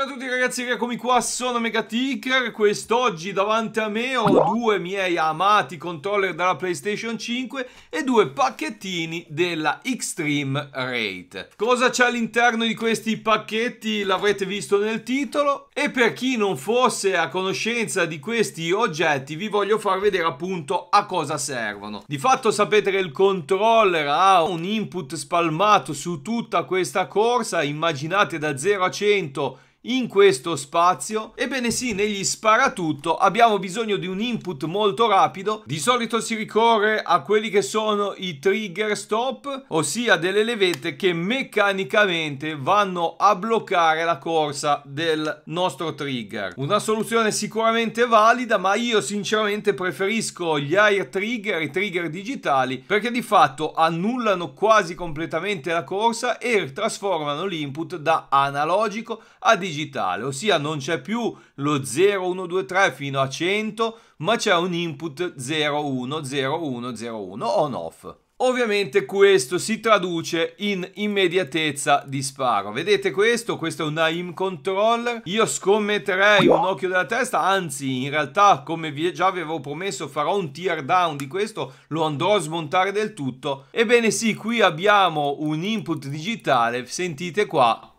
Ciao a tutti ragazzi, eccomi qua, sono Megaticker Quest'oggi davanti a me ho due miei amati controller della PlayStation 5 e due pacchettini della Extreme Rate. Cosa c'è all'interno di questi pacchetti l'avrete visto nel titolo? E per chi non fosse a conoscenza di questi oggetti vi voglio far vedere appunto a cosa servono. Di fatto sapete che il controller ha un input spalmato su tutta questa corsa, immaginate da 0 a 100 in questo spazio? Ebbene sì, negli sparatutto abbiamo bisogno di un input molto rapido. Di solito si ricorre a quelli che sono i trigger stop, ossia delle levette che meccanicamente vanno a bloccare la corsa del nostro trigger. Una soluzione sicuramente valida, ma io sinceramente preferisco gli air trigger, i trigger digitali, perché di fatto annullano quasi completamente la corsa e trasformano l'input da analogico a digitale digitale, ossia non c'è più lo 0, 1, 2, 3 fino a 100, ma c'è un input 0, 1, 0, 1, 0, 1 on off. Ovviamente questo si traduce in immediatezza di sparo. Vedete questo? Questo è un aim controller. Io scommetterei un occhio della testa, anzi in realtà come vi già avevo promesso farò un tear down di questo, lo andrò a smontare del tutto. Ebbene sì, qui abbiamo un input digitale, sentite qua,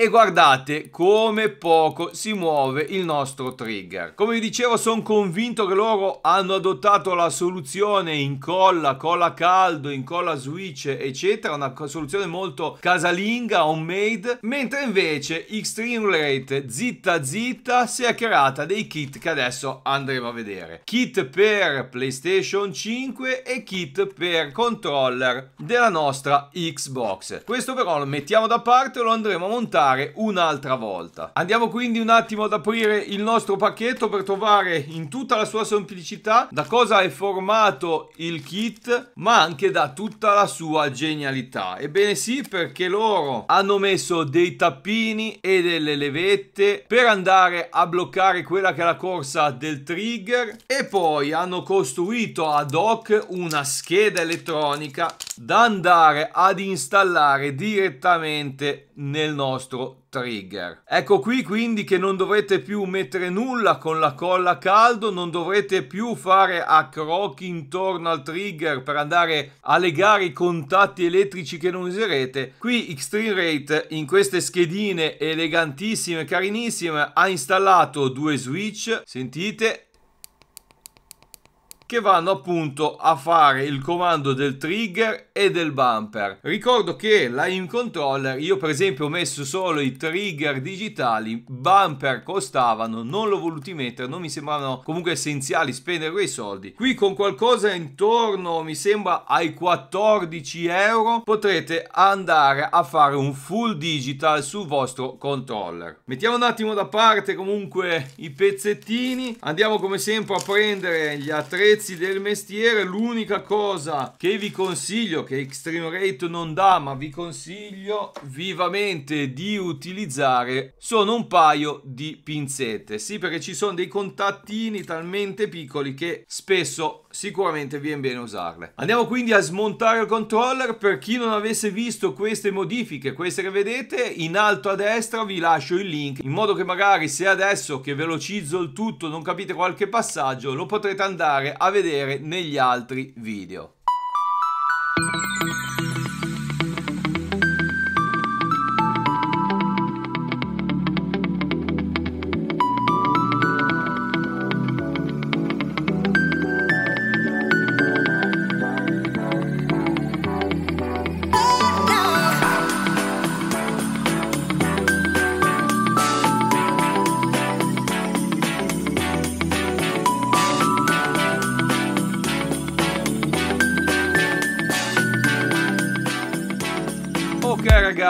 e guardate come poco si muove il nostro trigger. Come vi dicevo sono convinto che loro hanno adottato la soluzione incolla, colla caldo, incolla switch eccetera, una soluzione molto casalinga, homemade, mentre invece Extreme Rate zitta zitta si è creata dei kit che adesso andremo a vedere. Kit per PlayStation 5 e kit per controller della nostra Xbox. Questo però lo mettiamo da parte e lo andremo a montare fare un'altra volta. Andiamo quindi un attimo ad aprire il nostro pacchetto per trovare in tutta la sua semplicità da cosa è formato il kit, ma anche da tutta la sua genialità. Ebbene sì, perché loro hanno messo dei tappini e delle levette per andare a bloccare quella che è la corsa del trigger e poi hanno costruito ad hoc una scheda elettronica da andare ad installare direttamente nel nostro trigger. Ecco qui quindi che non dovrete più mettere nulla con la colla a caldo, non dovrete più fare accrocchi intorno al trigger per andare a legare i contatti elettrici che non userete. Qui Extreme Rate in queste schedine elegantissime, carinissime, ha installato due switch, sentite, che vanno appunto a fare il comando del trigger e del bumper. Ricordo che la in controller io per esempio ho messo solo i trigger digitali, bumper costavano, non l'ho voluti mettere, non mi sembravano comunque essenziali spendere quei soldi. Qui con qualcosa intorno mi sembra ai 14 euro potrete andare a fare un full digital sul vostro controller. Mettiamo un attimo da parte comunque i pezzettini, andiamo come sempre a prendere gli attrezzi pezzi del mestiere l'unica cosa che vi consiglio che Extreme Rate non dà ma vi consiglio vivamente di utilizzare sono un paio di pinzette. Sì perché ci sono dei contattini talmente piccoli che spesso sicuramente viene bene usarle andiamo quindi a smontare il controller per chi non avesse visto queste modifiche queste che vedete in alto a destra vi lascio il link in modo che magari se adesso che velocizzo il tutto non capite qualche passaggio lo potrete andare a vedere negli altri video.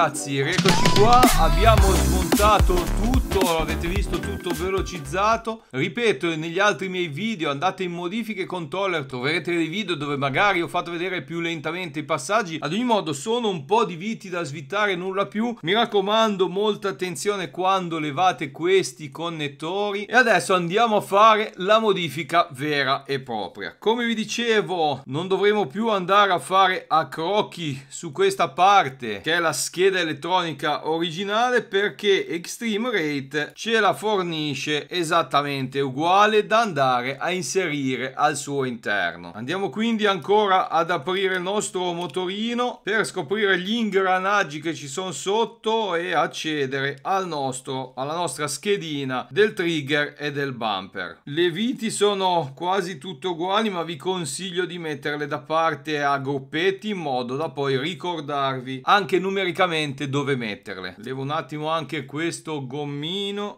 Ragazzi, rieccoci qua, abbiamo smontato tutto, avete visto tutto velocizzato. Ripeto, negli altri miei video andate in modifiche controller, troverete dei video dove magari ho fatto vedere più lentamente i passaggi. Ad ogni modo sono un po' di viti da svitare, nulla più. Mi raccomando, molta attenzione quando levate questi connettori. E adesso andiamo a fare la modifica vera e propria. Come vi dicevo, non dovremo più andare a fare accrocchi su questa parte, che è la scheda elettronica originale perché Extreme Rate ce la fornisce esattamente uguale da andare a inserire al suo interno. Andiamo quindi ancora ad aprire il nostro motorino per scoprire gli ingranaggi che ci sono sotto e accedere al nostro, alla nostra schedina del trigger e del bumper. Le viti sono quasi tutte uguali ma vi consiglio di metterle da parte a gruppetti in modo da poi ricordarvi anche numericamente dove metterle. Levo un attimo anche questo gommino,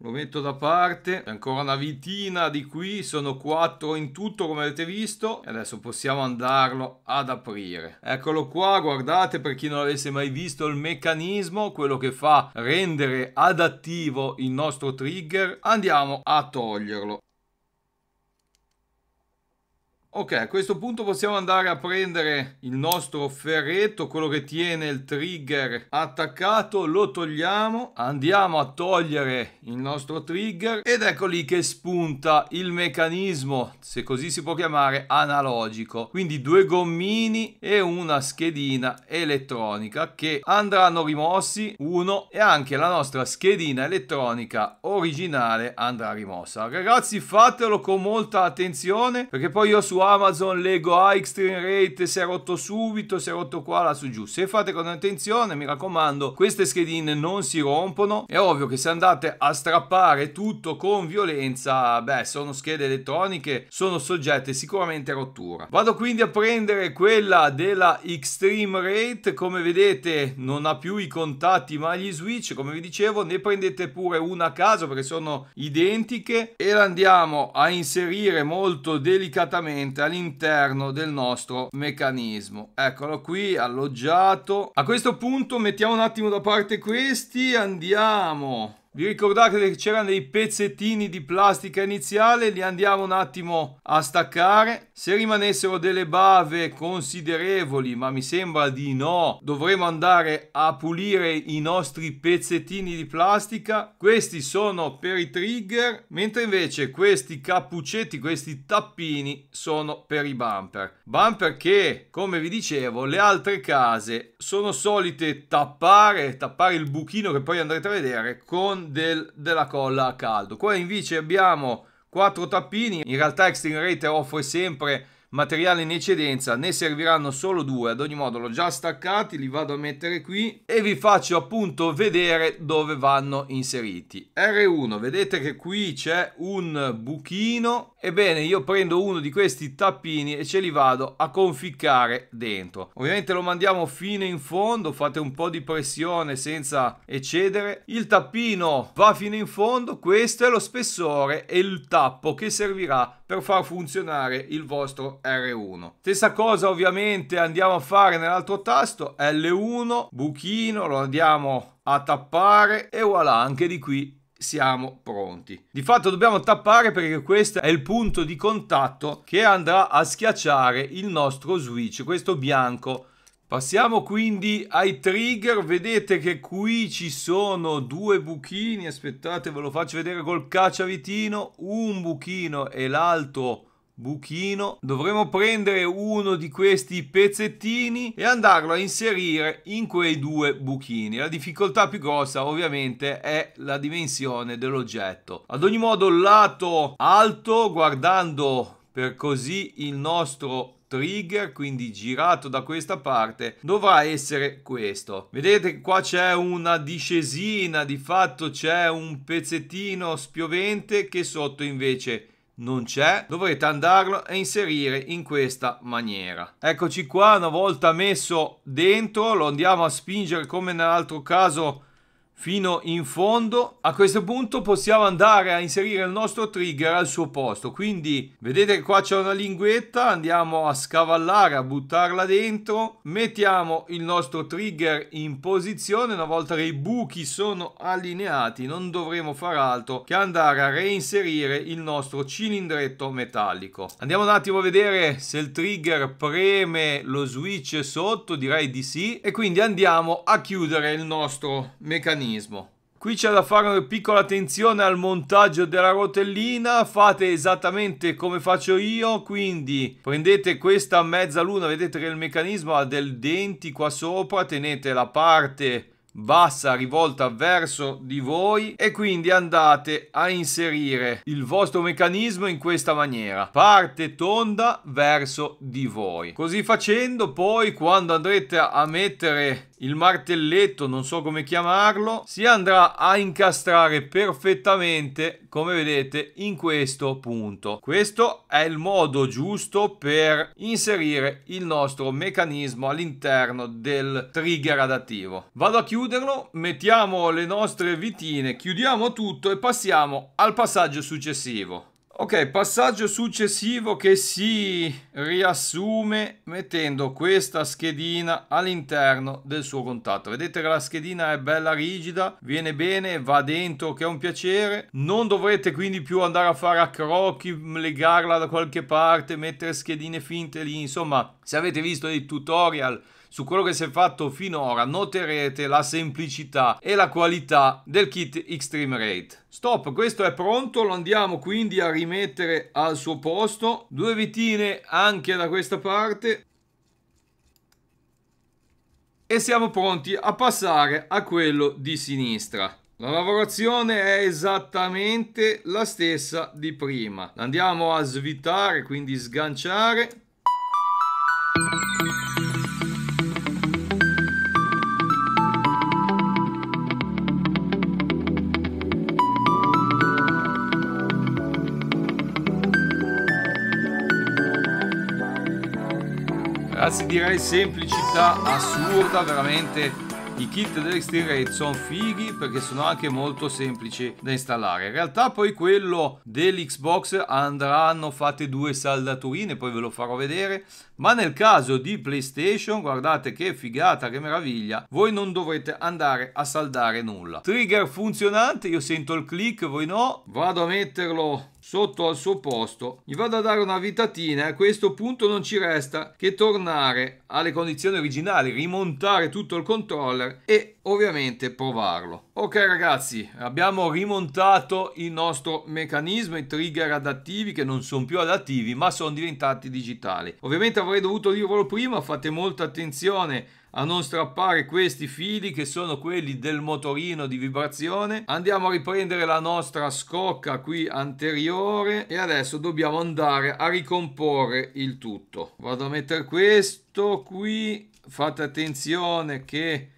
lo metto da parte, C'è ancora una vitina di qui, sono quattro in tutto come avete visto e adesso possiamo andarlo ad aprire. Eccolo qua, guardate per chi non avesse mai visto il meccanismo, quello che fa rendere adattivo il nostro trigger, andiamo a toglierlo. Ok, a questo punto possiamo andare a prendere il nostro ferretto, quello che tiene il trigger attaccato, lo togliamo, andiamo a togliere il nostro trigger ed ecco lì che spunta il meccanismo, se così si può chiamare, analogico. Quindi due gommini e una schedina elettronica che andranno rimossi, uno, e anche la nostra schedina elettronica originale andrà rimossa. Ragazzi fatelo con molta attenzione perché poi io su Amazon leggo ah, Extreme Rate si è rotto subito, si è rotto qua, là su giù. Se fate con attenzione, mi raccomando, queste schedine non si rompono. È ovvio che se andate a strappare tutto con violenza, beh, sono schede elettroniche, sono soggette sicuramente a rottura. Vado quindi a prendere quella della Extreme Rate, come vedete non ha più i contatti ma gli switch, come vi dicevo, ne prendete pure una a caso perché sono identiche e la andiamo a inserire molto delicatamente direttamente all'interno del nostro meccanismo. Eccolo qui, alloggiato. A questo punto mettiamo un attimo da parte questi, andiamo vi ricordate che c'erano dei pezzettini di plastica iniziale, li andiamo un attimo a staccare. Se rimanessero delle bave considerevoli, ma mi sembra di no, dovremo andare a pulire i nostri pezzettini di plastica. Questi sono per i trigger, mentre invece questi cappuccetti, questi tappini sono per i bumper. Bumper che, come vi dicevo, le altre case sono solite tappare, tappare il buchino che poi andrete a vedere con del, della colla a caldo. Qua invece abbiamo quattro tappini, in realtà Extreme Rate offre sempre materiale in eccedenza, ne serviranno solo due, ad ogni modo l'ho già staccati, li vado a mettere qui e vi faccio appunto vedere dove vanno inseriti. R1, vedete che qui c'è un buchino, ebbene io prendo uno di questi tappini e ce li vado a conficcare dentro. Ovviamente lo mandiamo fino in fondo, fate un po' di pressione senza eccedere. Il tappino va fino in fondo, questo è lo spessore e il tappo che servirà per far funzionare il vostro R1. Stessa cosa ovviamente andiamo a fare nell'altro tasto L1, buchino, lo andiamo a tappare e voilà, anche di qui siamo pronti. Di fatto dobbiamo tappare perché questo è il punto di contatto che andrà a schiacciare il nostro switch, questo bianco Passiamo quindi ai trigger, vedete che qui ci sono due buchini, aspettate ve lo faccio vedere col cacciavitino, un buchino e l'altro buchino. Dovremo prendere uno di questi pezzettini e andarlo a inserire in quei due buchini. La difficoltà più grossa ovviamente è la dimensione dell'oggetto. Ad ogni modo lato alto, guardando per così il nostro trigger, quindi girato da questa parte, dovrà essere questo. Vedete qua c'è una discesina, di fatto c'è un pezzettino spiovente che sotto invece non c'è, dovrete andarlo a inserire in questa maniera. Eccoci qua, una volta messo dentro, lo andiamo a spingere come nell'altro caso fino in fondo. A questo punto possiamo andare a inserire il nostro trigger al suo posto. Quindi vedete che qua c'è una linguetta, andiamo a scavallare, a buttarla dentro. Mettiamo il nostro trigger in posizione. Una volta che i buchi sono allineati non dovremo far altro che andare a reinserire il nostro cilindretto metallico. Andiamo un attimo a vedere se il trigger preme lo switch sotto, direi di sì. E quindi andiamo a chiudere il nostro meccanismo meccanismo. Qui c'è da fare una piccola attenzione al montaggio della rotellina, fate esattamente come faccio io, quindi prendete questa mezza luna, vedete che il meccanismo ha del denti qua sopra, tenete la parte bassa rivolta verso di voi e quindi andate a inserire il vostro meccanismo in questa maniera. Parte tonda verso di voi. Così facendo poi quando andrete a mettere il martelletto, non so come chiamarlo, si andrà a incastrare perfettamente, come vedete, in questo punto. Questo è il modo giusto per inserire il nostro meccanismo all'interno del trigger adattivo. Vado a chiuderlo, mettiamo le nostre vitine, chiudiamo tutto e passiamo al passaggio successivo. Ok, passaggio successivo che si riassume mettendo questa schedina all'interno del suo contatto. Vedete che la schedina è bella rigida, viene bene, va dentro che è un piacere. Non dovrete quindi più andare a fare accrocchi, legarla da qualche parte, mettere schedine finte lì. Insomma, se avete visto dei tutorial su quello che si è fatto finora noterete la semplicità e la qualità del kit Extreme Rate. Stop, questo è pronto, lo andiamo quindi a rimettere al suo posto. Due vitine anche da questa parte. E siamo pronti a passare a quello di sinistra. La lavorazione è esattamente la stessa di prima. Andiamo a svitare, quindi sganciare. Ragazzi direi semplicità assurda, veramente i kit dell'Extreme sono fighi perché sono anche molto semplici da installare. In realtà poi quello dell'Xbox andranno fatte due saldaturine, poi ve lo farò vedere. Ma nel caso di PlayStation, guardate che figata, che meraviglia, voi non dovrete andare a saldare nulla. Trigger funzionante, io sento il click, voi no. Vado a metterlo sotto al suo posto, gli vado a dare una vitatina e a questo punto non ci resta che tornare alle condizioni originali, rimontare tutto il controller e ovviamente provarlo. Ok ragazzi, abbiamo rimontato il nostro meccanismo, i trigger adattivi che non sono più adattivi ma sono diventati digitali. Ovviamente avrei dovuto dirvelo prima, fate molta attenzione a non strappare questi fili che sono quelli del motorino di vibrazione. Andiamo a riprendere la nostra scocca qui anteriore e adesso dobbiamo andare a ricomporre il tutto. Vado a mettere questo qui. Fate attenzione che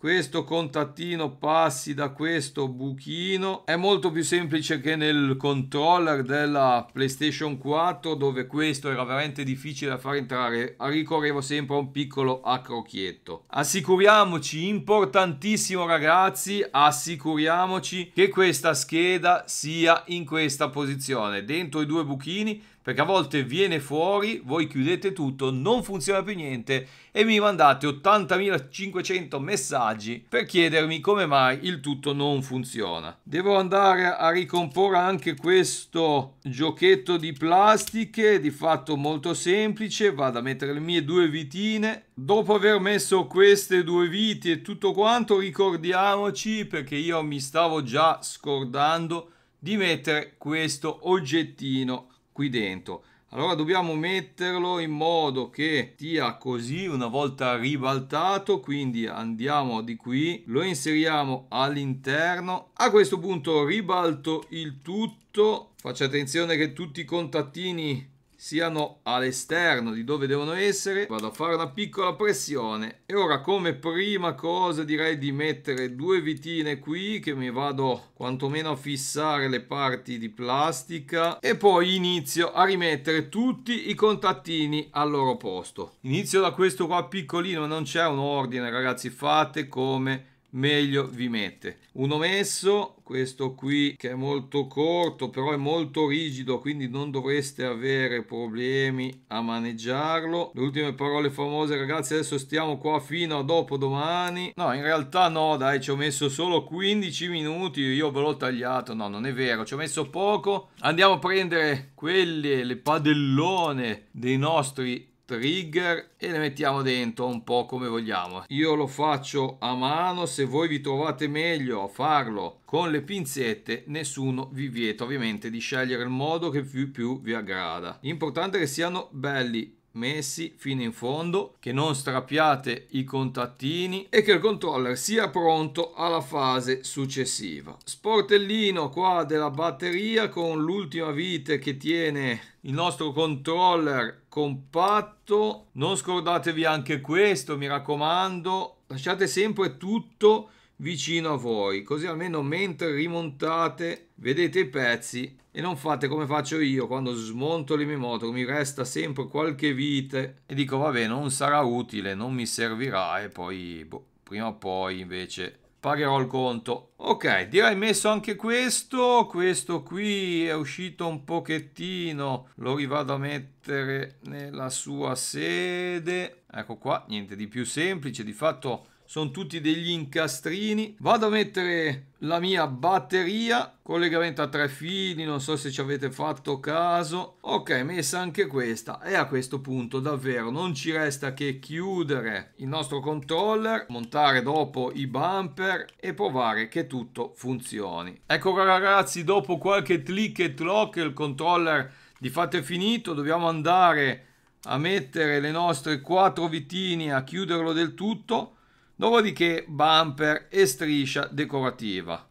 questo contattino passi da questo buchino. È molto più semplice che nel controller della PlayStation 4 dove questo era veramente difficile da far entrare. Ricorrevo sempre a un piccolo accrocchietto. Assicuriamoci importantissimo ragazzi assicuriamoci che questa scheda sia in questa posizione. Dentro i due buchini perché a volte viene fuori, voi chiudete tutto, non funziona più niente e mi mandate 80.500 messaggi per chiedermi come mai il tutto non funziona. Devo andare a ricomporre anche questo giochetto di plastiche, di fatto molto semplice, vado a mettere le mie due vitine. Dopo aver messo queste due viti e tutto quanto, ricordiamoci, perché io mi stavo già scordando, di mettere questo oggettino qui dentro. Allora dobbiamo metterlo in modo che sia così una volta ribaltato, quindi andiamo di qui, lo inseriamo all'interno. A questo punto ribalto il tutto, faccio attenzione che tutti i contattini siano all'esterno di dove devono essere vado a fare una piccola pressione. E ora come prima cosa direi di mettere due vitine qui che mi vado quantomeno a fissare le parti di plastica. E poi inizio a rimettere tutti i contattini al loro posto. Inizio da questo qua piccolino non c'è un ordine ragazzi. Fate come meglio vi mette. Uno messo, questo qui che è molto corto però è molto rigido quindi non dovreste avere problemi a maneggiarlo. Le ultime parole famose ragazzi adesso stiamo qua fino a dopo domani. No in realtà no dai ci ho messo solo 15 minuti io ve l'ho tagliato no non è vero ci ho messo poco. Andiamo a prendere quelle le padellone dei nostri trigger e le mettiamo dentro un po' come vogliamo. Io lo faccio a mano, se voi vi trovate meglio a farlo con le pinzette, nessuno vi vieta ovviamente di scegliere il modo che più, più vi aggrada. L'importante è che siano belli messi fino in fondo, che non strappiate i contattini e che il controller sia pronto alla fase successiva. Sportellino qua della batteria con l'ultima vite che tiene il nostro controller compatto. Non scordatevi anche questo, mi raccomando. Lasciate sempre tutto vicino a voi, così almeno mentre rimontate vedete i pezzi e non fate come faccio io quando smonto le mie moto, mi resta sempre qualche vite e dico vabbè non sarà utile, non mi servirà e poi boh, prima o poi invece pagherò il conto. Ok, direi messo anche questo, questo qui è uscito un pochettino, lo rivado a mettere nella sua sede. Ecco qua, niente di più semplice, di fatto sono tutti degli incastrini. Vado a mettere la mia batteria, collegamento a tre fili, non so se ci avete fatto caso. Ok, messa anche questa e a questo punto davvero non ci resta che chiudere il nostro controller, montare dopo i bumper e provare che tutto funzioni. Ecco ragazzi, dopo qualche click e clock il controller di fatto è finito, dobbiamo andare a mettere le nostre quattro vitini a chiuderlo del tutto Dopodiché bumper e striscia decorativa.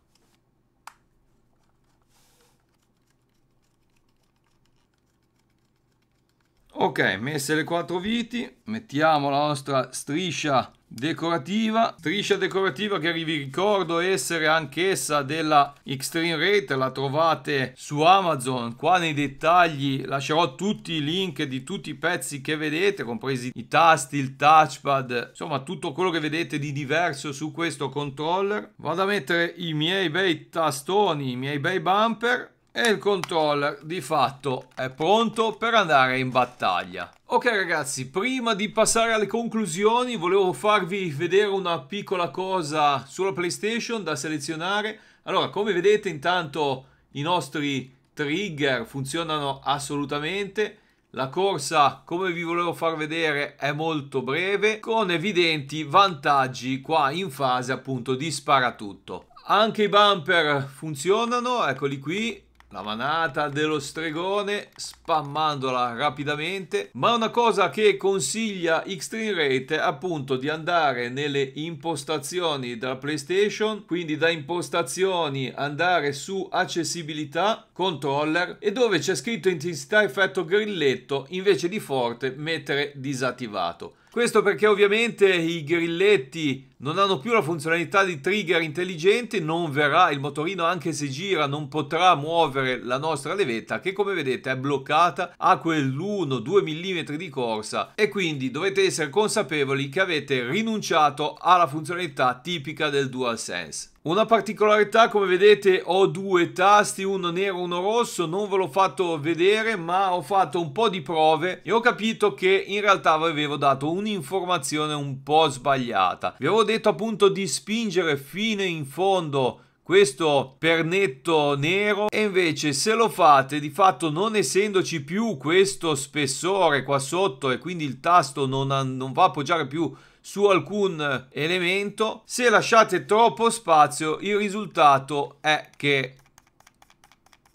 Ok, messe le quattro viti, mettiamo la nostra striscia decorativa. Striscia decorativa che vi ricordo essere anch'essa della Extreme Rate la trovate su Amazon qua nei dettagli lascerò tutti i link di tutti i pezzi che vedete compresi i tasti il touchpad insomma tutto quello che vedete di diverso su questo controller. Vado a mettere i miei bei tastoni i miei bei bumper e il controller di fatto è pronto per andare in battaglia. Ok ragazzi, prima di passare alle conclusioni volevo farvi vedere una piccola cosa sulla PlayStation da selezionare. Allora, come vedete intanto i nostri trigger funzionano assolutamente. La corsa, come vi volevo far vedere, è molto breve, con evidenti vantaggi qua in fase appunto di sparatutto. Anche i bumper funzionano, eccoli qui, la manata dello stregone spammandola rapidamente ma una cosa che consiglia Xtreme Rate è appunto di andare nelle impostazioni della PlayStation quindi da impostazioni andare su accessibilità controller e dove c'è scritto intensità effetto grilletto invece di forte mettere disattivato questo perché ovviamente i grilletti non hanno più la funzionalità di trigger intelligenti, non verrà il motorino anche se gira, non potrà muovere la nostra levetta che come vedete è bloccata a quell'1-2 mm di corsa e quindi dovete essere consapevoli che avete rinunciato alla funzionalità tipica del DualSense. Una particolarità, come vedete, ho due tasti, uno nero e uno rosso, non ve l'ho fatto vedere, ma ho fatto un po' di prove e ho capito che in realtà vi avevo dato un'informazione un po' sbagliata. Vi avevo detto appunto di spingere fino in fondo questo pernetto nero e invece se lo fate di fatto non essendoci più questo spessore qua sotto e quindi il tasto non, non va a appoggiare più su alcun elemento, se lasciate troppo spazio il risultato è che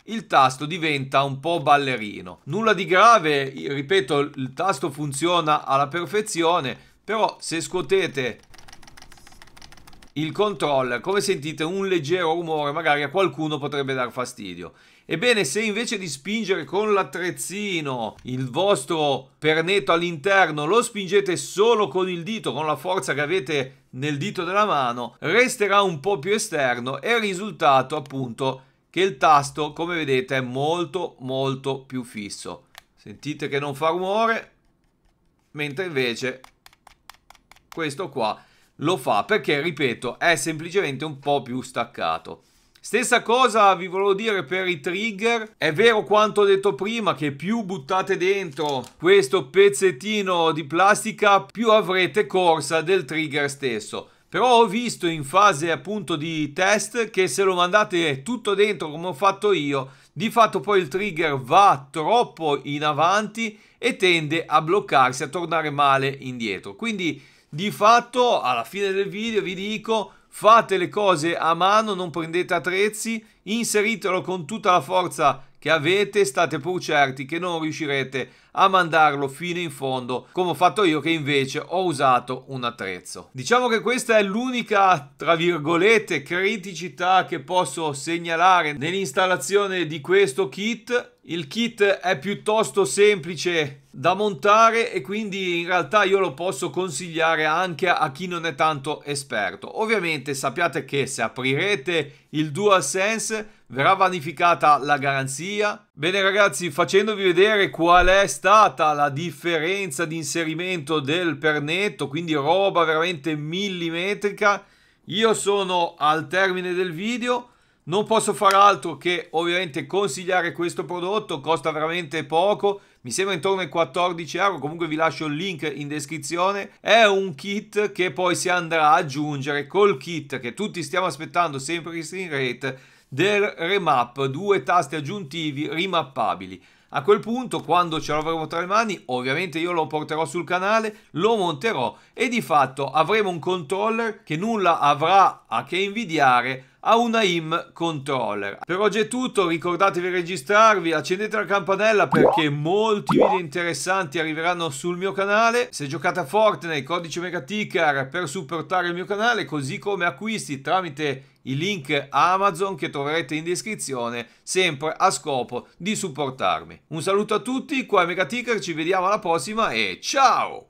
il tasto diventa un po' ballerino. Nulla di grave, ripeto, il tasto funziona alla perfezione, però se scuotete il controller, come sentite un leggero rumore magari a qualcuno potrebbe dar fastidio. Ebbene, se invece di spingere con l'attrezzino il vostro pernetto all'interno lo spingete solo con il dito, con la forza che avete nel dito della mano, resterà un po' più esterno e il risultato appunto che il tasto, come vedete, è molto molto più fisso. Sentite che non fa rumore, mentre invece questo qua lo fa perché, ripeto, è semplicemente un po' più staccato. Stessa cosa vi volevo dire per i trigger. È vero quanto ho detto prima che più buttate dentro questo pezzettino di plastica, più avrete corsa del trigger stesso. Però ho visto in fase appunto di test che se lo mandate tutto dentro come ho fatto io, di fatto poi il trigger va troppo in avanti e tende a bloccarsi, a tornare male indietro. Quindi di fatto alla fine del video vi dico fate le cose a mano, non prendete attrezzi, inseritelo con tutta la forza che avete, state pur certi che non riuscirete a mandarlo fino in fondo come ho fatto io che invece ho usato un attrezzo. Diciamo che questa è l'unica, tra virgolette, criticità che posso segnalare nell'installazione di questo kit. Il kit è piuttosto semplice da montare e quindi in realtà io lo posso consigliare anche a chi non è tanto esperto. Ovviamente sappiate che se aprirete il DualSense verrà vanificata la garanzia. Bene ragazzi, facendovi vedere qual è stata la differenza di inserimento del pernetto, quindi roba veramente millimetrica, io sono al termine del video. Non posso fare altro che ovviamente consigliare questo prodotto, costa veramente poco, mi sembra intorno ai 14 euro, comunque vi lascio il link in descrizione. È un kit che poi si andrà ad aggiungere col kit che tutti stiamo aspettando sempre in rate del remap, due tasti aggiuntivi rimappabili. A quel punto, quando ce l'avremo tra le mani, ovviamente io lo porterò sul canale, lo monterò e di fatto avremo un controller che nulla avrà a che invidiare a una IM controller. Per oggi è tutto, ricordatevi di registrarvi, accendete la campanella perché molti video interessanti arriveranno sul mio canale. Se giocate a Fortnite, codice Megaticker per supportare il mio canale, così come acquisti tramite i link Amazon che troverete in descrizione, sempre a scopo di supportarmi. Un saluto a tutti, qua è Megaticker, ci vediamo alla prossima e ciao!